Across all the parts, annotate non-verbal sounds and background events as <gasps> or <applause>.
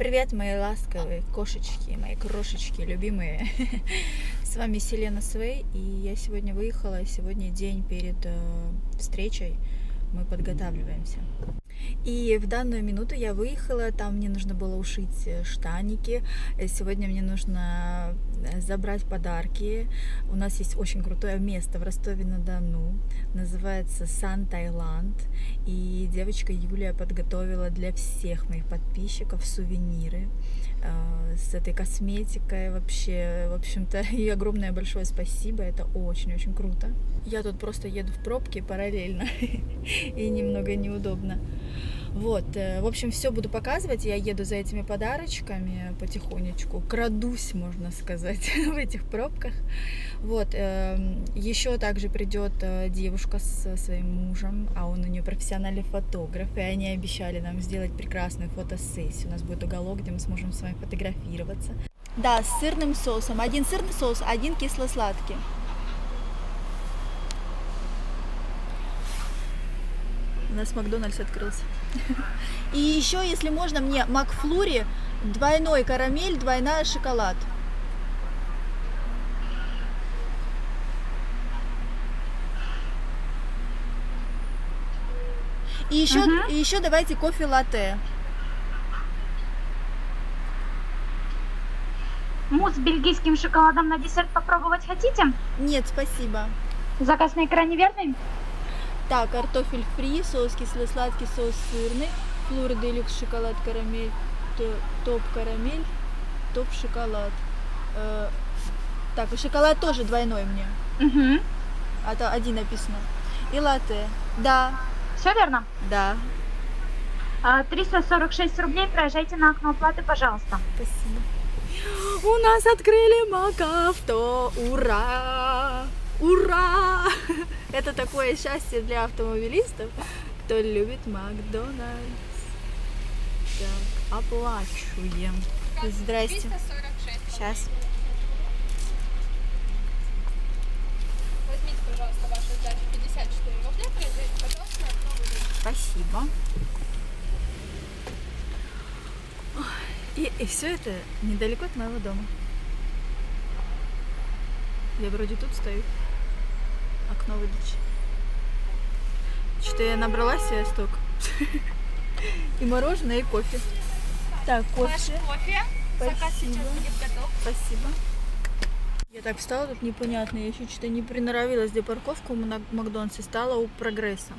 Привет, мои ласковые кошечки, мои крошечки, любимые. <laughs> С вами Селена Свей, и я сегодня выехала. Сегодня день перед э, встречей. Мы подготавливаемся. И в данную минуту я выехала, там мне нужно было ушить э, штаники, э, сегодня мне нужно э, забрать подарки. У нас есть очень крутое место в Ростове-на-Дону, называется Сан Таиланд, и девочка Юлия подготовила для всех моих подписчиков сувениры с этой косметикой вообще, в общем-то, <laughs> и огромное большое спасибо, это очень-очень круто. Я тут просто еду в пробке параллельно, <laughs> и немного неудобно. Вот, э, в общем, все буду показывать. Я еду за этими подарочками потихонечку. Крадусь, можно сказать, <laughs> в этих пробках. Вот, эм, еще также придет э, девушка со своим мужем, а он у нее профессиональный фотограф, и они обещали нам сделать прекрасную фотосессию. У нас будет уголок, где мы сможем с вами фотографироваться. Да, с сырным соусом. Один сырный соус, один кисло-сладкий. Нас Макдональдс открылся. <laughs> И еще, если можно, мне Макфлури, двойной карамель, двойная шоколад. И еще, угу. и еще давайте кофе латте. Мусс с бельгийским шоколадом на десерт попробовать хотите? Нет, спасибо. Заказ на экране верный? Так, картофель фри, соус кисло-сладкий, соус сырный, флур делюкс, шоколад, карамель, топ карамель, топ шоколад. Э, так, и шоколад тоже двойной мне. Угу. А то один написано. И латте. Да. Все верно? Да. 346 а, рублей, проезжайте на окно оплаты, пожалуйста. Спасибо. У нас открыли МакАвто, ура! Ура! <laughs> Это такое счастье для автомобилистов, кто любит Макдональдс. Так, оплачиваем. Здрасте. 346. Сейчас. Возьмите, пожалуйста, вашу сдачу 54 рубля, произведите, пожалуйста, Спасибо. И, и все это недалеко от моего дома. Я вроде тут стою окно выдачи. Что-то я набрала себе сток. И мороженое, и кофе. Так, кофе. Ваш кофе. Заказ сейчас будет готов. Спасибо. Я так встала тут непонятно, я еще что-то не приноровилась для парковку в Макдональдсе, стала у прогресса.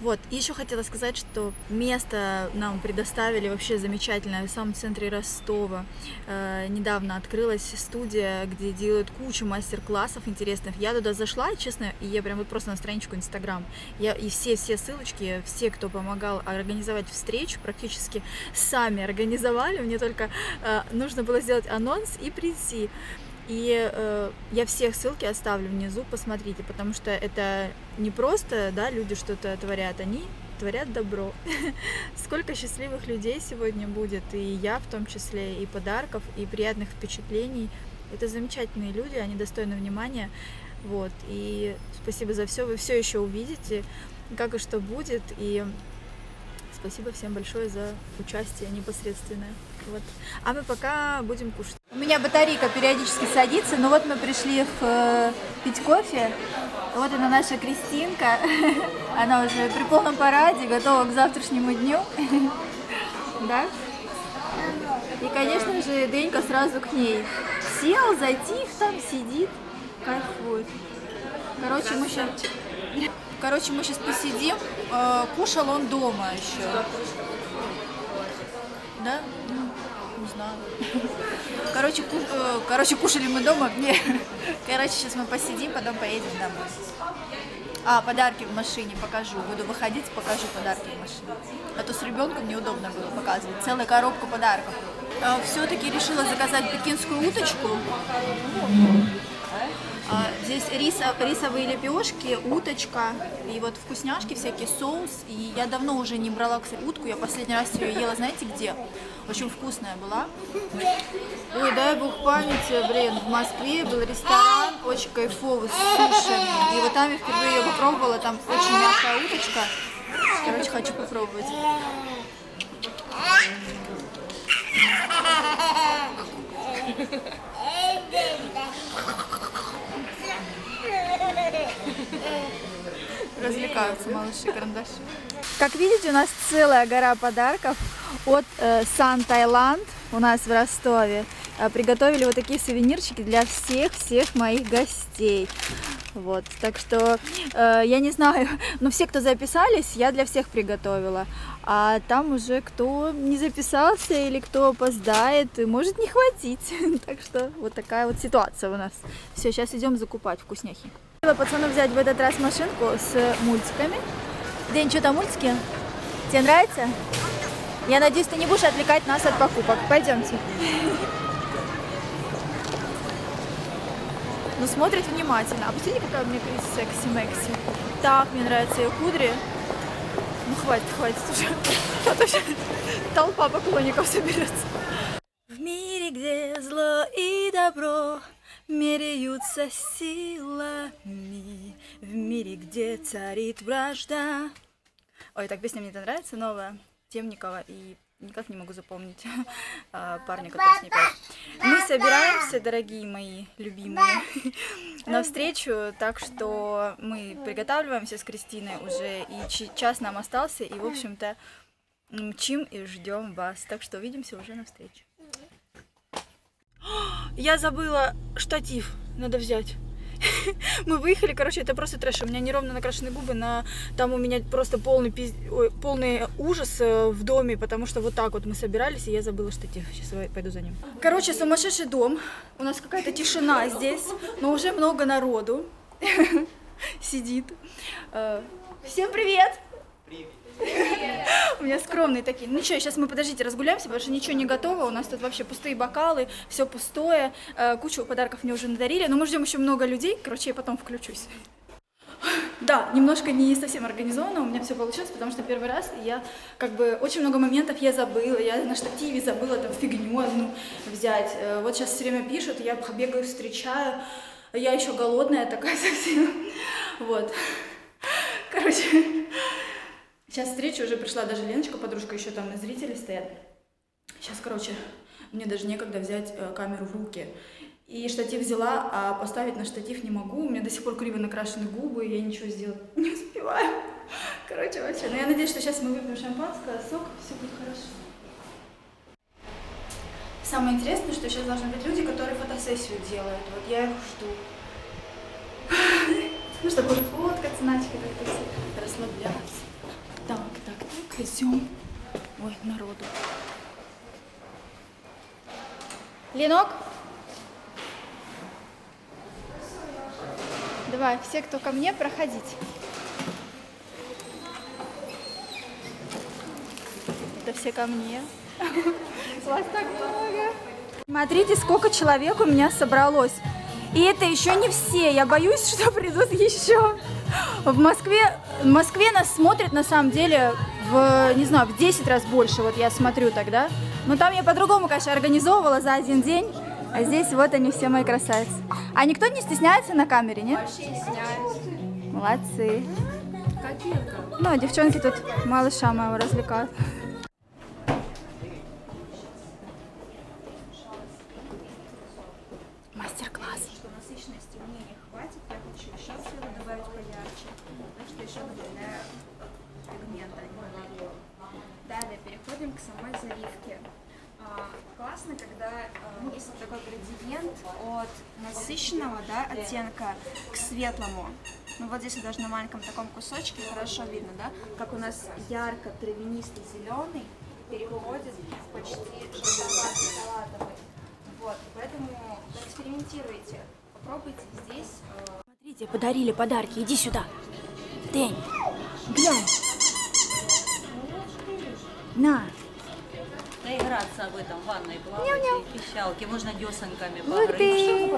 Вот, и еще хотела сказать, что место нам предоставили вообще замечательное в самом центре Ростова. Э, недавно открылась студия, где делают кучу мастер-классов интересных. Я туда зашла, честно, и я прям вот просто на страничку Инстаграм. Я и все-все ссылочки, все, кто помогал организовать встречу, практически сами организовали. Мне только э, нужно было сделать анонс и прийти. И э, я всех ссылки оставлю внизу, посмотрите, потому что это не просто, да, люди что-то творят, они творят добро. <laughs> Сколько счастливых людей сегодня будет, и я в том числе, и подарков, и приятных впечатлений. Это замечательные люди, они достойны внимания. Вот, и спасибо за все, вы все еще увидите, как и что будет, и спасибо всем большое за участие непосредственное. Вот. А мы пока будем кушать. У меня батарейка периодически садится, но вот мы пришли в, э, пить кофе. Вот она наша Кристинка. <laughs> Она уже при полном параде, готова к завтрашнему дню. <laughs> Да? И, конечно же, Денька сразу к ней сел, затих там, сидит, кайфует. Короче, мы сейчас... Короче, мы сейчас посидим. Э, кушал он дома еще. Да? Знаю. Короче, ку э, короче, кушали мы дома. Не. Короче, сейчас мы посидим, потом поедем домой. А, подарки в машине покажу. Буду выходить, покажу подарки в машине. А то с ребенком неудобно было показывать. Целую коробку подарков. А, Все-таки решила заказать пекинскую уточку. А, здесь риса, рисовые лепешки, уточка и вот вкусняшки, всякий соус. И я давно уже не брала, кстати, утку. Я последний раз ее ела, знаете где? Очень вкусная была. Ой, дай бог памяти, блин, в Москве был ресторан очень кайфовый, с сушами. И вот там я впервые ее попробовала, там очень мягкая уточка. Короче, хочу попробовать. Развлекаются малыши карандаши. Как видите, у нас целая гора подарков от э, Сан Таиланд у нас в Ростове. Э, Приготовили вот такие сувенирчики для всех-всех моих гостей. Вот, так что э, я не знаю, <laughs> но все, кто записались, я для всех приготовила. А там уже кто не записался или кто опоздает, может не хватить. <laughs> Так что вот такая вот ситуация у нас. Все, сейчас идем закупать вкусняхи. Хотела пацану взять в этот раз машинку с мультиками. День, что там мультики? Тебе нравится? Я надеюсь, ты не будешь отвлекать нас от покупок. Пойдемте. Ну, смотрит внимательно. А посмотрите, какая у меня Крис секси-мекси. Так, мне нравятся ее кудри. Ну, хватит, хватит уже. А то толпа поклонников соберется. В мире, где зло и добро меряются силами, в мире, где царит вражда. Ой, так песня мне это нравится, новая, Темникова, и никак не могу запомнить <laughs> а, парня, который с ней поет. Мы собираемся, дорогие мои любимые, <laughs> на встречу, так что мы приготавливаемся с Кристиной уже, и час нам остался, и, в общем-то, мчим и ждем вас. Так что увидимся уже на встрече. <gasps> Я забыла штатив, надо взять. <laughs> Мы выехали, короче, это просто трэш. У меня неровно накрашены губы, на... там у меня просто полный, пиз... Ой, полный ужас э, в доме, потому что вот так вот мы собирались, и я забыла штатив. Сейчас я пойду за ним. Короче, сумасшедший дом. У нас какая-то тишина здесь, но уже много народу <laughs> сидит. Э, Всем привет! У меня скромные такие. Ну что, сейчас мы, подождите, разгуляемся, потому что ничего не готово. У нас тут вообще пустые бокалы, все пустое. Э, Кучу подарков мне уже надарили. Но мы ждем еще много людей. Короче, я потом включусь. Да, немножко не совсем организовано, у меня все получилось, потому что первый раз я как бы очень много моментов я забыла, я на штативе забыла там фигню одну взять. Э, Вот сейчас все время пишут, я бегаю, встречаю, я еще голодная такая <laughs> совсем. Вот. Короче, сейчас встреча уже пришла даже Леночка, подружка, еще там зрители стоят. Сейчас, короче, мне даже некогда взять э, камеру в руки. И штатив взяла, а поставить на штатив не могу. У меня до сих пор криво накрашены губы, и я ничего сделать <laughs> не успеваю. Короче, вообще. Но я надеюсь, что сейчас мы выпьем шампанское, сок, все будет хорошо. Самое интересное, что сейчас должны быть люди, которые фотосессию делают. Вот я их жду. <laughs> Ну, чтобы фоткаться, начали как-то все расслабляться. Идем. Ой, народу. Ленок? Давай, все, кто ко мне, проходите. Это все ко мне. <laughs> Вас так много. Смотрите, сколько человек у меня собралось. И это еще не все. Я боюсь, <laughs> что придут еще. В Москве, в Москве нас смотрят на самом деле в, не знаю, в 10 раз больше. Вот я смотрю тогда. Но там я по-другому, конечно, организовывала за один день. А здесь вот они все мои красавицы. А никто не стесняется на камере, нет? Вообще не сняюсь. Молодцы. Ну, девчонки тут малыша моего развлекают. Мастер-класс. насыщенности мне не хватит, я хочу еще цвета добавить поярче, так что еще добавляю пигмента. Далее переходим к самой заливке. А, классно, когда а, есть вот такой градиент от насыщенного да, оттенка к светлому. Ну вот здесь даже на маленьком таком кусочке хорошо видно, да, как у нас ярко травянистый зеленый переходит в почти желтоватый салатовый. Вот, поэтому экспериментируйте, попробуйте здесь. э, Смотрите, подарили подарки. Иди сюда. Дэнь, глянь. На. Наиграться в этом, в ванной плавать, и пищалки, можно десанками погрызть. ты.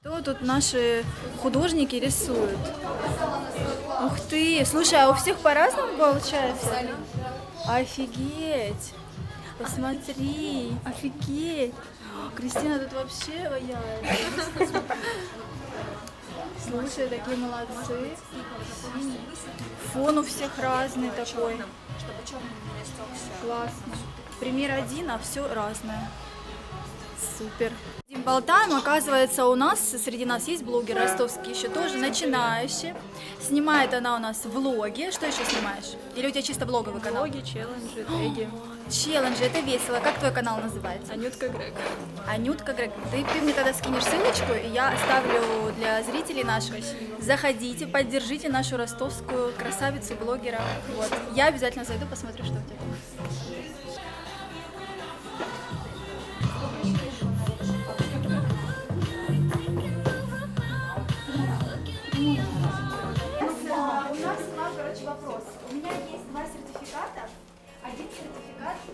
Что тут наши художники рисуют? Ух ты! Слушай, а у всех по-разному получается? Офигеть! Посмотри, офигеть! Кристина тут вообще ваяет. Слушай, такие молодцы. Фон у всех разный такой. Чтобы черный не растекся. Классно. Пример один, а все разное. Супер. болтаем, оказывается, у нас, среди нас есть блогер ростовский, еще тоже начинающий. Снимает она у нас влоги. Что еще снимаешь? Или у тебя чисто блоговый канал? Блоги, челленджи, теги. Челленджи, это весело. Как твой канал называется? Анютка Грег. Анютка Грег. Ты, ты мне тогда скинешь ссылочку, и я оставлю для зрителей наших. Заходите, поддержите нашу ростовскую красавицу-блогера. Вот. Я обязательно зайду, посмотрю, что у тебя там.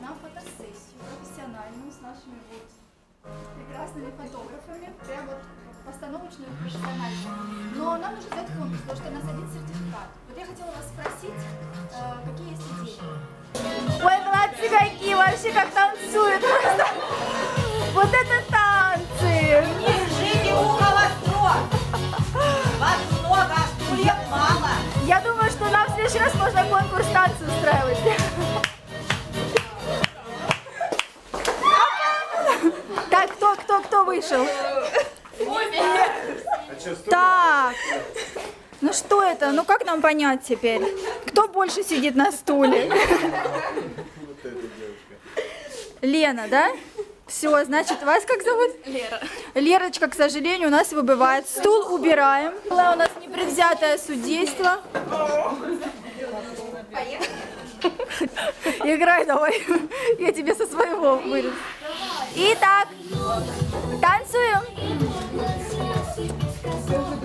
На фотосессию профессиональную с нашими вот прекрасными фотографами. Прям вот постановочную профессиональную. Но нам нужно сделать конкурс, потому что у нас один сертификат. Вот я хотела вас спросить, э, какие есть идеи? Ой, молодцы какие, вообще как танцуют. просто. Вот это танцы! Держите ухо востро! Вас много, а стульев мало. Я думаю, что нам в следующий раз можно конкурс танцев устраивать. Кто, вышел? Так. Ну что это? Ну как нам понять теперь? Кто больше сидит на стуле? Лена, да? Все, значит, вас как зовут? Лера. Лерочка, к сожалению, у нас выбывает. Стул убираем. Было у нас непредвзятое судейство. Играй давай. Я тебе со своего вырежу. Итак, танцуем.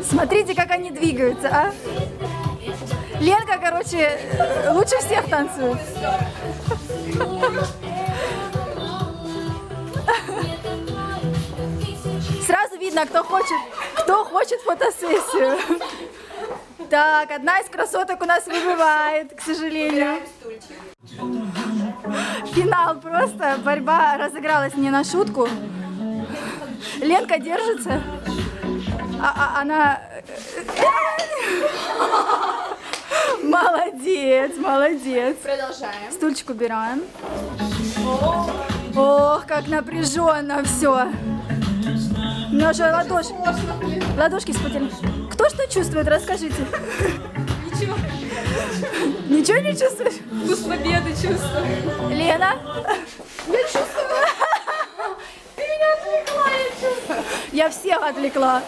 Смотрите, как они двигаются, а? Ленка, короче, э, лучше всех танцует. Сразу видно, кто хочет, кто хочет фотосессию. Так, одна из красоток у нас выбывает, к сожалению. Финал просто, борьба разыгралась не на шутку. Ленка держится. А, а- она... Молодец, молодец. Продолжаем. Стульчик убираем. Ох, как напряженно все. Наши ладошки. Ладошки вспотели. Кто что чувствует, расскажите. Ничего. Ничего не чувствуешь? Вкус победы чувствую. Лена? Я чувствую. Ты меня отвлекла, я чувствую. Я всех отвлекла.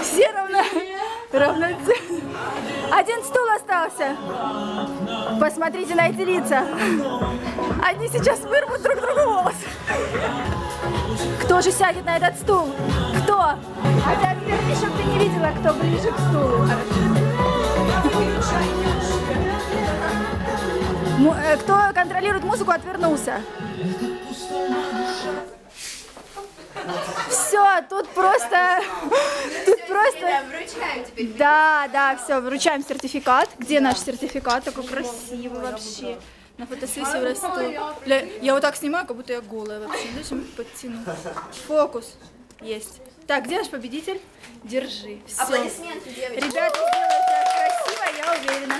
Все равно... равноценны. Один стул остался. Посмотрите на эти лица. Они сейчас вырвут друг другу волосы. Кто же сядет на этот стул? Кто? А ты отверни, чтобы ты не видела, кто ближе к стулу. Э, Кто контролирует музыку, отвернулся. Все, тут просто, <laughs> тут просто. Да, да, все, вручаем сертификат. Где наш сертификат? Такой красивый вообще. На фотосессию расту. Бля, я вот так снимаю, как будто я голая вообще. Мне подтяну. Фокус. Есть. Так, где наш победитель? Держи. Все. Аплодисменты, девочки. Ребята, сделайте красиво, я уверена.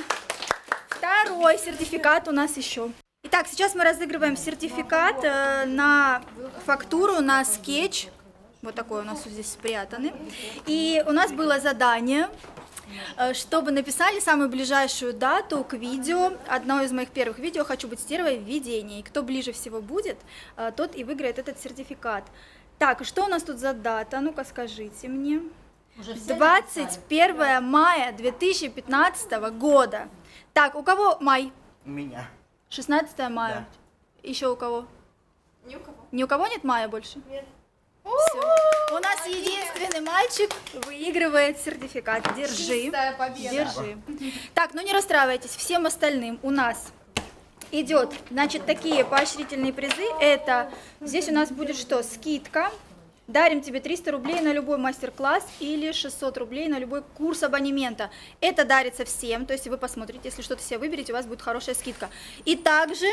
Второй сертификат у нас еще. Итак, сейчас мы разыгрываем сертификат э, на фактуру, на скетч. Вот такой у нас вот здесь спрятаны. И у нас было задание, э, чтобы написали самую ближайшую дату к видео. Одно из моих первых видео «Хочу быть стервой» в видении. Кто ближе всего будет, э, тот и выиграет этот сертификат. Так, что у нас тут за дата? Ну-ка скажите мне. Уже все 21 мая 2015 года. Так, у кого май? У меня. 16 мая. Еще у кого? Ни у кого. Ни у кого нет мая больше? Нет. Все. У нас единственный мальчик выигрывает сертификат. Держи. Держи. Так, ну не расстраивайтесь, всем остальным у нас идет, значит, такие поощрительные призы. Это здесь у нас будет что? Скидка. Дарим тебе 300 рублей на любой мастер-класс или 600 рублей на любой курс абонемента. Это дарится всем, то есть вы посмотрите, если что-то себе выберете, у вас будет хорошая скидка. И также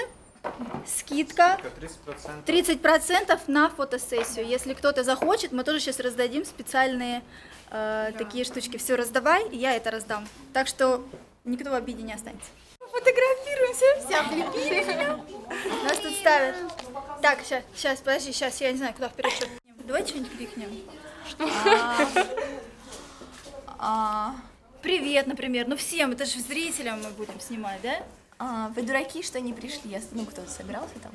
скидка 30%. 30% на фотосессию. Если кто-то захочет, мы тоже сейчас раздадим специальные э, такие штучки. Все раздавай, и я это раздам. Так что никто в обиде не останется. Фотографируемся, все облепили меня. Нас тут ставят. Так, сейчас, сейчас, подожди, сейчас, я не знаю, куда вперед. что. Давайте что-нибудь крикнем. А, Привет, например. Ну всем, это же зрителям мы будем снимать, да? А, вы дураки, что не пришли? Я- Ну, кто-то собирался там?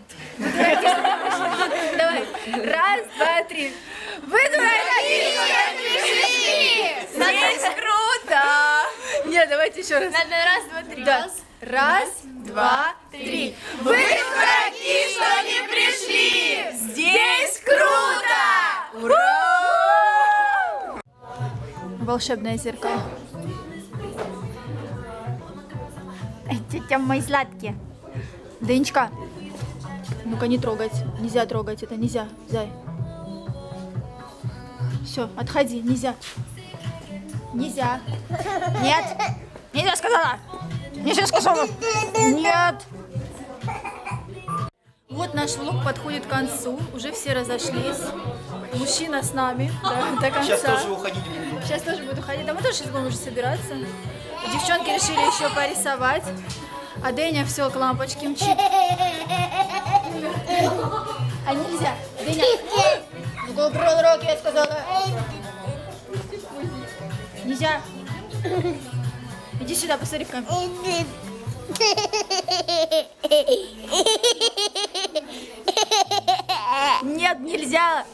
Давай. Раз, два, три. Вы дураки, что не пришли! Здесь круто! Нет, давайте еще раз. Надо раз, два, три. Да. Раз, два, три. Вы дураки, что не пришли! Здесь круто! Ура! Волшебное зеркало. Тетя мои сладкие. Дынечка. Ну-ка, не трогать. Нельзя трогать, это нельзя. Зай. Все, отходи, нельзя. Нельзя. Нет. Нельзя сказала. Нельзя сказала. Нет. Вот наш влог подходит к концу. Уже все разошлись. Мужчина с нами до, до конца. Сейчас тоже уходить буду. Сейчас тоже буду ходить. Да мы тоже сейчас будем уже собираться. Девчонки решили еще порисовать. А Дэня все к лампочке мчит. А нельзя. Дэня. Ну-ка, убрал руки, я сказала. Нельзя. Иди сюда, посмотри ка Нет, нельзя.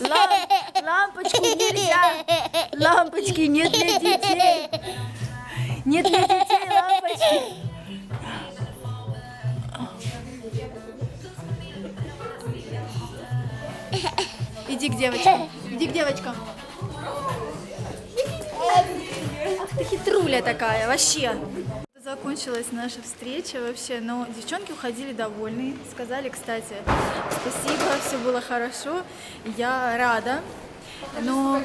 Лам- лампочку нельзя. Лампочки не для детей. Не для детей лампочки. Иди к девочкам. Иди к девочкам. Ах ты хитруля такая, вообще. Закончилась наша встреча вообще, но девчонки уходили довольные. Сказали, кстати, спасибо, все было хорошо. Я рада, но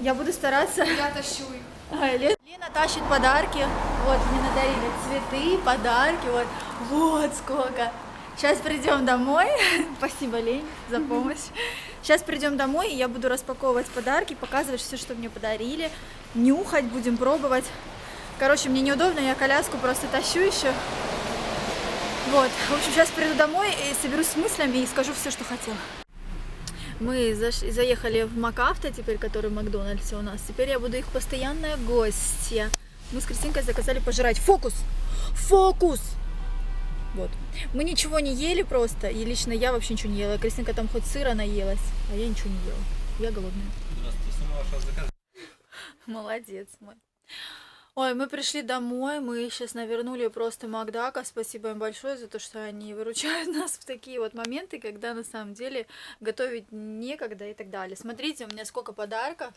я буду стараться. Я тащу их. Тащит подарки. Вот, мне надарили цветы, подарки. Вот, вот сколько. Сейчас придем домой. <laughs> Спасибо, Лень, за помощь. Сейчас придем домой, и я буду распаковывать подарки, показывать все, что мне подарили. Нюхать будем, пробовать. Короче, мне неудобно, я коляску просто тащу еще. Вот, в общем, сейчас приду домой и соберусь с мыслями и скажу все, что хотела. Мы заехали в МакАвто теперь, который в Макдональдсе у нас. Теперь я буду их постоянная гостья. Мы с Кристинкой заказали пожрать. Фокус! Фокус! Вот. Мы ничего не ели просто, и лично я вообще ничего не ела. Кристинка там хоть сыра наелась, а я ничего не ела. Я голодная. Молодец мой. Ой, мы пришли домой, мы сейчас навернули просто Макдака. Спасибо им большое за то, что они <laughs> выручают нас в такие вот моменты, когда на самом деле готовить некогда и так далее. Смотрите, у меня сколько подарков.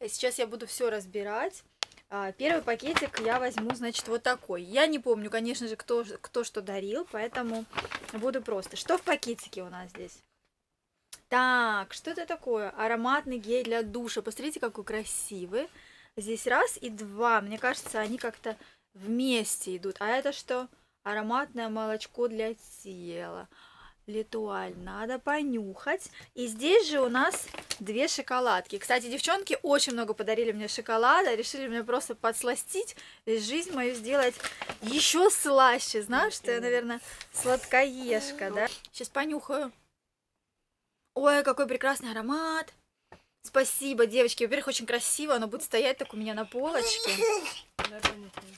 Сейчас я буду все разбирать. А, Первый пакетик я возьму, значит, вот такой. Я не помню, конечно же, кто, кто что дарил, поэтому буду просто. Что в пакетике у нас здесь? Так, что это такое? Ароматный гель для душа. Посмотрите, какой красивый. Здесь раз и два. Мне кажется, они как-то вместе идут. А это что? Ароматное молочко для тела. Литуаль. Надо понюхать. И здесь же у нас две шоколадки. Кстати, девчонки очень много подарили мне шоколада. Решили мне просто подсластить. Жизнь мою сделать еще слаще. Знаешь, что я, наверное, сладкоежка, да? Сейчас понюхаю. Ой, какой прекрасный аромат. Спасибо, девочки. Во-первых, очень красиво. Оно будет стоять так у меня на полочке.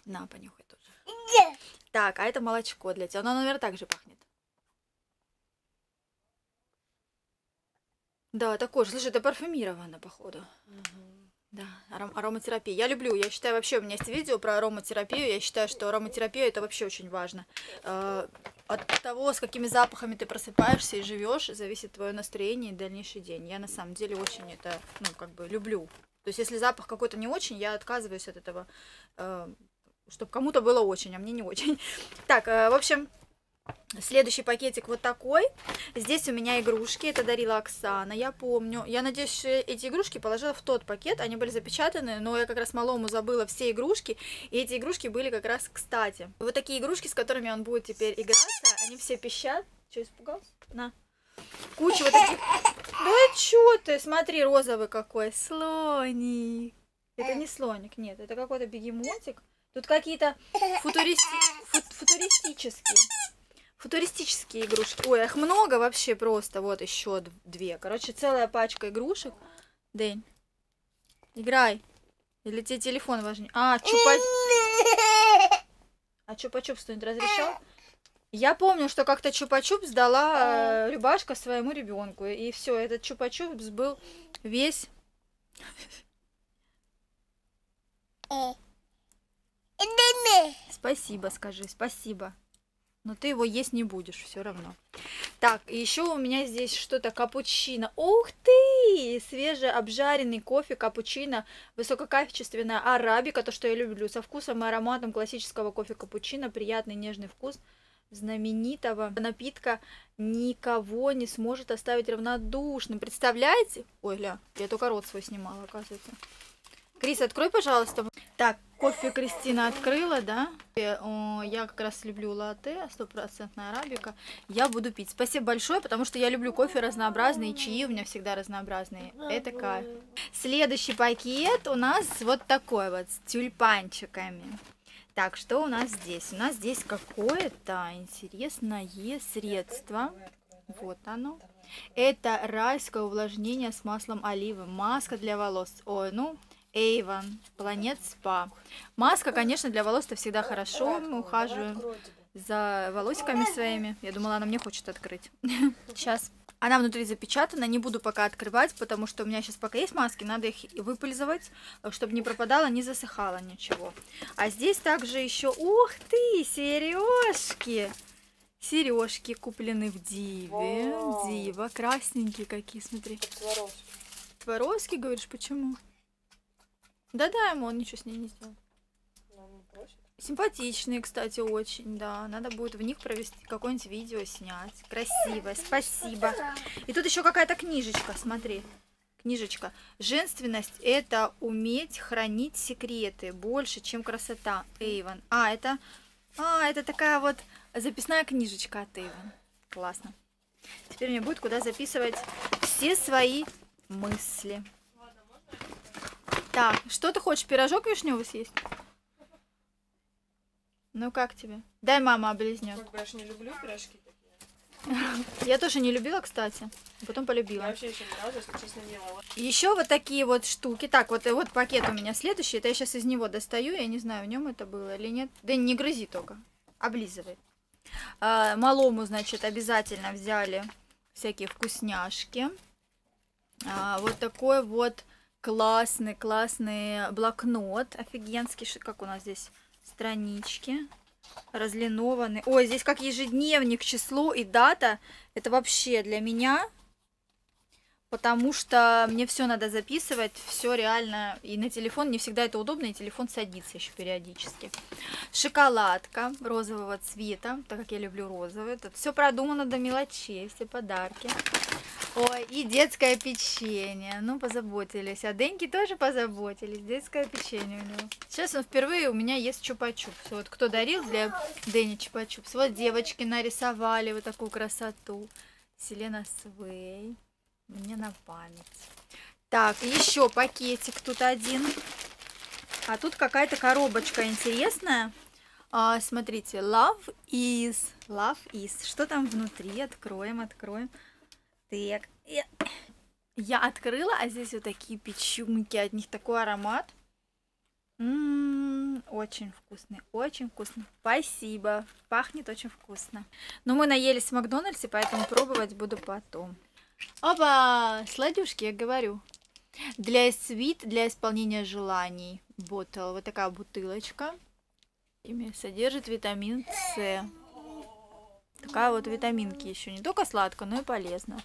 На, понюхай тоже. Так, а это молочко для тебя. Оно, наверное, так же пахнет. Да, такое же. Слушай, это парфюмировано, походу. Да, аром- ароматерапия. Я люблю, я считаю, вообще у меня есть видео про ароматерапию. Я считаю, что ароматерапия это вообще очень важно. Э, От того, с какими запахами ты просыпаешься и живешь, зависит твое настроение и дальнейший день. Я на самом деле очень это, ну, как бы люблю. То есть, если запах какой-то не очень, я отказываюсь от этого, чтобы кому-то было очень, а мне не очень. <laughs> Так, э, в общем, Следующий пакетик вот такой. Здесь у меня игрушки. Это дарила Оксана, я помню. Я надеюсь, эти игрушки положила в тот пакет. Они были запечатаны, но я как раз малому забыла все игрушки. И эти игрушки были как раз кстати. Вот такие игрушки, с которыми он будет теперь играться. Они все пищат. Че, испугался? На. Куча вот таких. Да чё ты? Смотри, розовый какой. Слоник. Это не слоник, нет. Это какой-то бегемотик. Тут какие-то футуристи... фу- футуристические Футуристические игрушки. Ой, их много вообще просто. Вот еще две. Короче, целая пачка игрушек. Дэнь, играй. Или тебе телефон важнее? А, чупа... А чупа-чупс кто-нибудь разрешал? Я помню, что как-то чупа-чупс дала э, рыбашка своему ребенку. И все, этот чупа-чупс был весь... Спасибо, скажи, спасибо. Но ты его есть не будешь все равно. Так, еще у меня здесь что-то капучино. Ух ты! Свежеобжаренный кофе капучино, высококачественная арабика, то, что я люблю, со вкусом и ароматом классического кофе капучино, приятный нежный вкус знаменитого напитка никого не сможет оставить равнодушным. Представляете? Ой, ля, я только рот свой снимала, оказывается. Крис, открой, пожалуйста. Так, кофе Кристина открыла, да? Э, Я как раз люблю латте, стопроцентная арабика. Я буду пить. Спасибо большое, потому что я люблю кофе разнообразные, чаи у меня всегда разнообразные. Это кайф. Следующий пакет у нас вот такой вот, с тюльпанчиками. Так, что у нас здесь? У нас здесь какое-то интересное средство. Вот оно. Это райское увлажнение с маслом оливы. Маска для волос. Ой, ну, Avon, Планет Спа. Маска, конечно, для волос это всегда хорошо. Мы ухаживаем за волосиками своими. Я думала, она мне хочет открыть. <laughs> Сейчас. Она внутри запечатана, не буду пока открывать, потому что у меня сейчас пока есть маски, надо их выпользовать, чтобы не пропадало, не засыхало ничего. А здесь также еще, ух ты, сережки! Сережки куплены в Диве. Дива, красненькие какие, смотри. Сваровский, говоришь, почему? Да-да, ему он ничего с ней не сделал. Симпатичные, кстати, очень, да. Надо будет в них провести какое-нибудь видео снять. Красиво, спасибо. И тут еще какая-то книжечка, смотри. Книжечка. Женственность – это уметь хранить секреты больше, чем красота. Эйвен. А, это... А, это такая вот записная книжечка от Эйвен. Классно. Теперь мне будет куда записывать все свои мысли. Так, что ты хочешь, пирожок вишневый съесть? Ну как тебе? Дай мама облизнет. Как бы я ж не люблю пирожки такие. Я тоже не любила, кстати. Потом Я полюбила. вообще еще ни разу, если честно, не ела. Еще вот такие вот штуки. Так, вот, вот пакет у меня следующий. Это я сейчас из него достаю. Я не знаю, в нем это было или нет. Да не грызи только. Облизывай. А, малому, значит, обязательно взяли всякие вкусняшки. А, вот такой вот классный, классный блокнот. Офигенский. Как у нас здесь странички разлинованные. Ой, здесь как ежедневник, число и дата. Это вообще для меня потому что мне все надо записывать, все реально, и на телефон не всегда это удобно, и телефон садится еще периодически. Шоколадка розового цвета, так как я люблю розовый, тут все продумано до мелочей, все подарки. Ой, и детское печенье, ну позаботились, а Деньки тоже позаботились, детское печенье у него. Сейчас он впервые у меня ест чупа-чупс, вот кто дарил для Дэни чупа-чупс, вот девочки нарисовали вот такую красоту. Селена Свей. Мне на память. Так, еще пакетик тут один. А тут какая-то коробочка интересная. А, смотрите, love is. Love is. Что там внутри? Откроем, откроем. Так. Я, я открыла, а здесь вот такие печеньки. От них такой аромат. М, очень вкусный, очень вкусный. Спасибо. Пахнет очень вкусно. Но мы наелись в Макдональдсе, поэтому пробовать буду потом. Опа! Сладюшки, я говорю. Для свит, для исполнения желаний. Ботл. Вот такая бутылочка. Ими содержит витамин С. Такая вот витаминки еще. Не только сладко, но и полезно.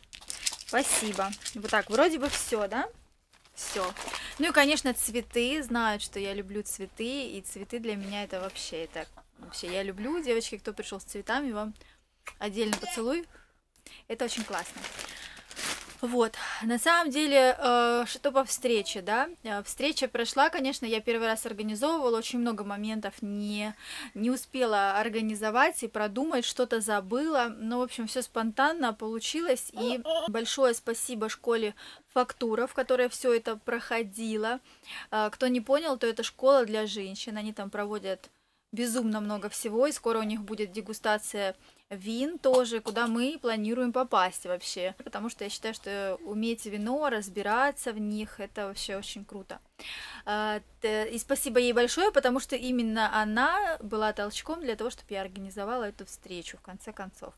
Спасибо. Вот так, вроде бы все, да? Все. Ну и, конечно, цветы. Знают, что я люблю цветы. И цветы для меня это вообще, это вообще я люблю. Девочки, кто пришел с цветами, вам отдельно поцелуй. Это очень классно. Вот, на самом деле, э, что по встрече, да? Э, Встреча прошла, конечно, я первый раз организовывала, очень много моментов не, не успела организовать и продумать, что-то забыла, но, в общем, все спонтанно получилось, и большое спасибо школе фактура, в которой все это проходило. Э, Кто не понял, то это школа для женщин, они там проводят безумно много всего, и скоро у них будет дегустация вин тоже, куда мы планируем попасть вообще. Потому что я считаю, что уметь вино, разбираться в них, это вообще очень круто. А, И спасибо ей большое, потому что именно она была толчком для того, чтобы я организовала эту встречу, в конце концов.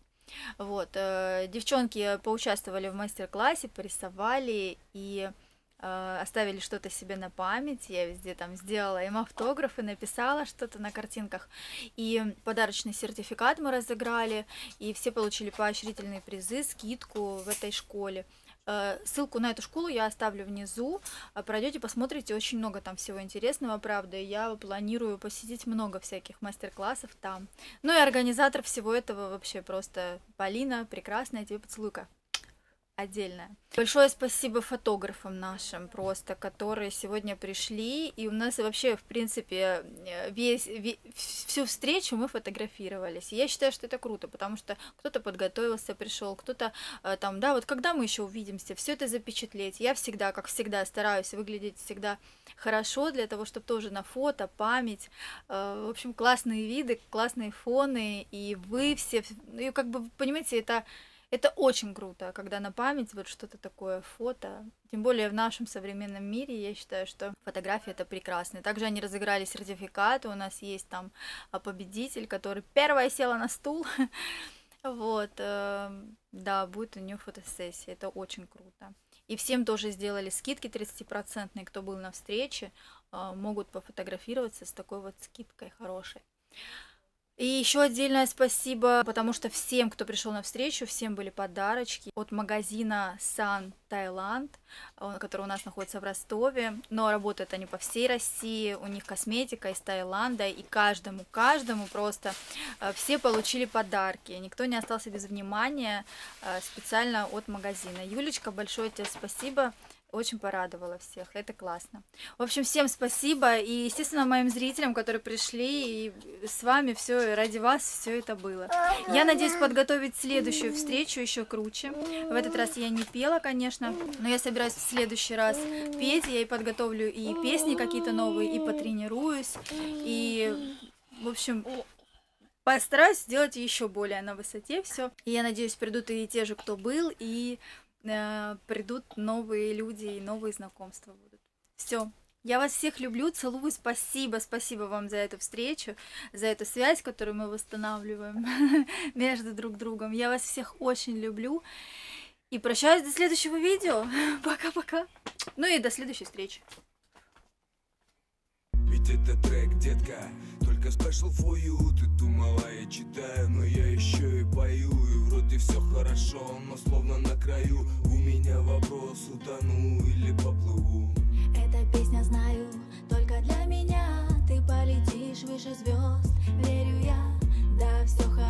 Вот, э, девчонки поучаствовали в мастер-классе, порисовали и оставили что-то себе на память. Я везде там сделала им автографы, написала что-то на картинках. И подарочный сертификат мы разыграли, и все получили поощрительные призы, скидку в этой школе. Э, Ссылку на эту школу я оставлю внизу. А Пройдете, посмотрите, очень много там всего интересного, правда. Я планирую посетить много всяких мастер-классов там. Ну и организатор всего этого вообще просто Полина, прекрасная, тебе поцелуйка отдельная. Большое спасибо фотографам нашим просто, которые сегодня пришли, и у нас вообще, в принципе, э, весь, ве- всю встречу мы фотографировались. Я считаю, что это круто, потому что кто-то подготовился, пришел, кто-то э, там, да, вот когда мы еще увидимся, все это запечатлеть. Я всегда, как всегда, стараюсь выглядеть всегда хорошо для того, чтобы тоже на фото, память, э, в общем, классные виды, классные фоны, и вы все, ну и как бы, понимаете, это это очень круто, когда на память вот что-то такое фото. Тем более в нашем современном мире я считаю, что фотография это прекрасно. Также они разыграли сертификаты. У нас есть там а, победитель, который первая села на стул. <laughs> Вот, эм, да, будет у нее фотосессия. Это очень круто. И всем тоже сделали скидки 30%, кто был на встрече, а, могут пофотографироваться с такой вот скидкой хорошей. И еще отдельное спасибо, потому что всем, кто пришел на встречу, всем были подарочки от магазина Сан Таиланд, который у нас находится в Ростове, но работают они по всей России, у них косметика из Таиланда, и каждому, каждому просто э, все получили подарки, никто не остался без внимания э, специально от магазина. Юлечка, большое тебе спасибо, очень порадовала всех, это классно. В общем, всем спасибо, и, естественно, моим зрителям, которые пришли, и с вами все, ради вас все это было. Я надеюсь подготовить следующую встречу еще круче. В этот раз я не пела, конечно, но я собираюсь в следующий раз петь, я и подготовлю и песни какие-то новые, и потренируюсь, и, в общем, постараюсь сделать еще более на высоте все. И я надеюсь, придут и те же, кто был, и э, придут новые люди и новые знакомства будут. Все. Я вас всех люблю, целую, спасибо, спасибо вам за эту встречу, за эту связь, которую мы восстанавливаем <laughs> между друг другом. Я вас всех очень люблю. И прощаюсь до следующего видео. <laughs> Пока-пока. Ну и до следующей встречи. Ведь это трек, детка, только special for Ты думала, я читаю, но я еще и пою все хорошо, но словно на краю У меня вопрос, утону или поплыву. Эта песня знаю, только для меня Ты полетишь выше звезд, верю я, да все хорошо